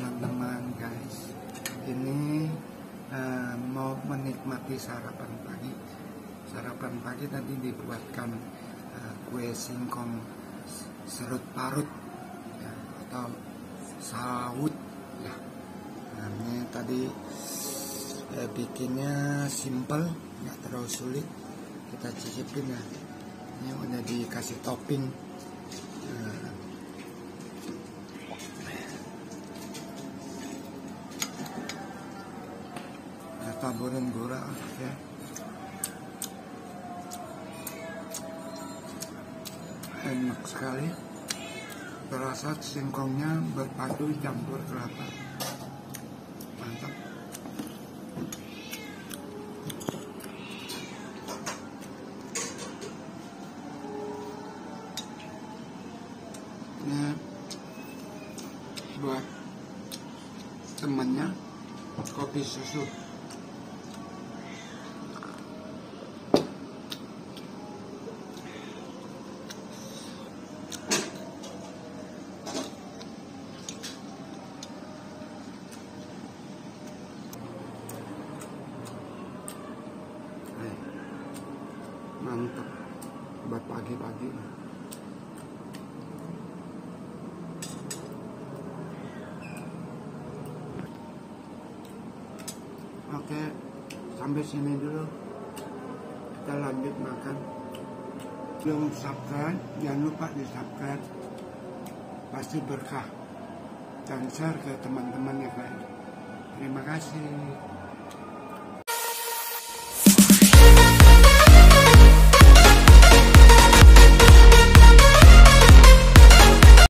teman-teman guys. Ini uh, mau menikmati sarapan pagi. Sarapan pagi tadi dibuatkan uh, kue singkong serut parut ya, atau sawut ya. Nah, ini tadi eh, bikinnya simple nggak terlalu sulit. Kita cicipin ya. Ini udah dikasih topping. Uh, taburan gula ya. Enak sekali. Terasa singkongnya berpadu campur kelapa. Mantap. Ini buat temennya kopi susu mantap. Buat pagi-pagi. Oke sampai sini dulu. Kita lanjut makan. Belum subscribe jangan lupa di subscribe. Pasti berkah. Dan share ke teman-teman ya guys terima kasih